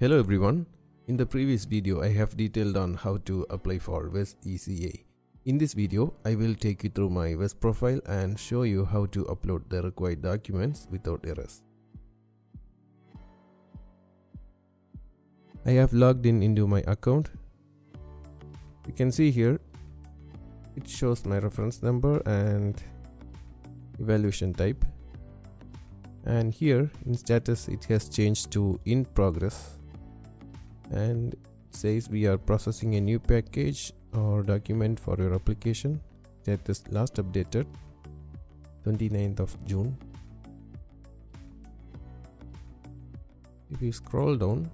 Hello everyone. In the previous video I have detailed on how to apply for WES ECA. In this video I will take you through my WES profile and show you how to upload the required documents without errors. I have logged in into my account. You can see here it shows my reference number and evaluation type and here in status it has changed to in progress and says we are processing a new package or document for your application that is last updated 29th of June. If you scroll down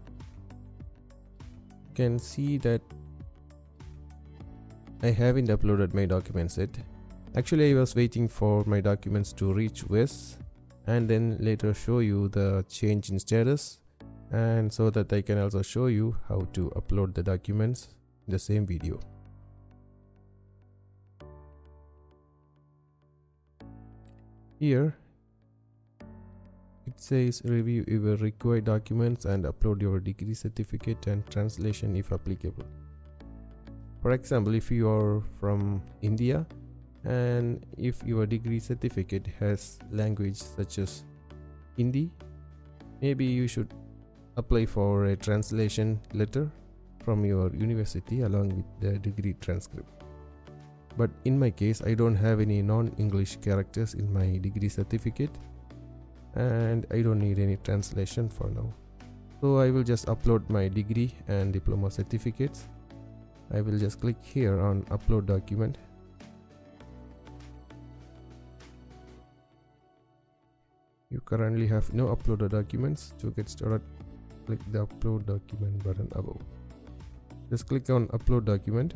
you can see that I haven't uploaded my documents yet. Actually I was waiting for my documents to reach WES and then later show you the change in status and so that I can also show you how to upload the documents in the same video. Here it says review your required documents and upload your degree certificate and translation if applicable. For example, if you are from India and if your degree certificate has language such as Hindi, maybe you should apply for a translation letter from your university along with the degree transcript. But in my case, I don't have any non-English characters in my degree certificate and I don't need any translation for now. So I will just upload my degree and diploma certificates. I will just click here on upload document you currently have no uploaded documents to get started click the upload document button above. Just click on upload document.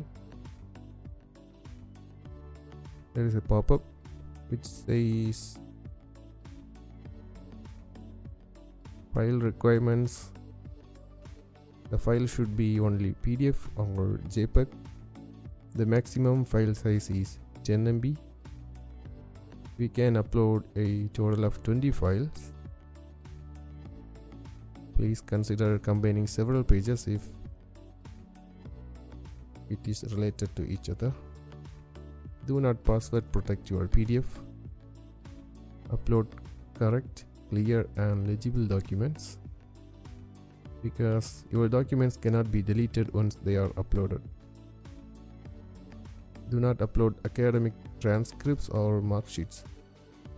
There is a pop-up which says file requirements. The file should be only pdf or jpeg. The maximum file size is 10 mb we can upload a total of 20 files please consider combining several pages if it is related to each other. Do not password protect your pdf upload correct clear and legible documents because your documents cannot be deleted once they are uploaded. Do not upload academic transcripts or mark sheets.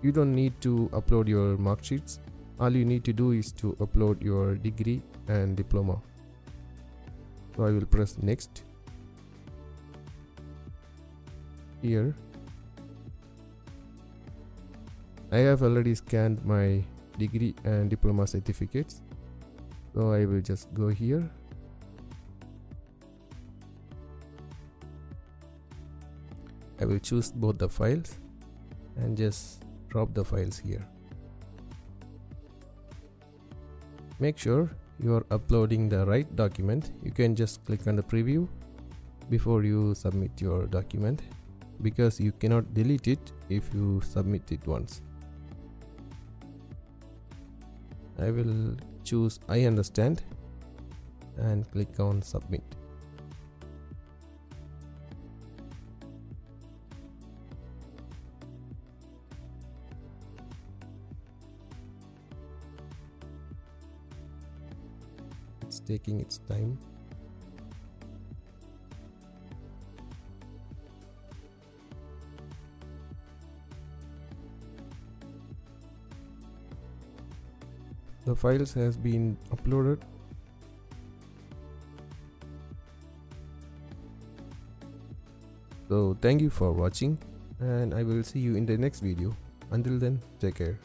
You don't need to upload your mark sheets all you need to do is to upload your degree and diploma. So I will press next. Here. I have already scanned my degree and diploma certificates. So I will just go here. I will choose both the files and just drop the files here make sure you are uploading the right document. You can just click on the preview before you submit your document because you cannot delete it if you submit it once. I will choose I understand and click on submit taking its time. The files has been uploaded. So thank you for watching and i will see you in the next video. Until then take care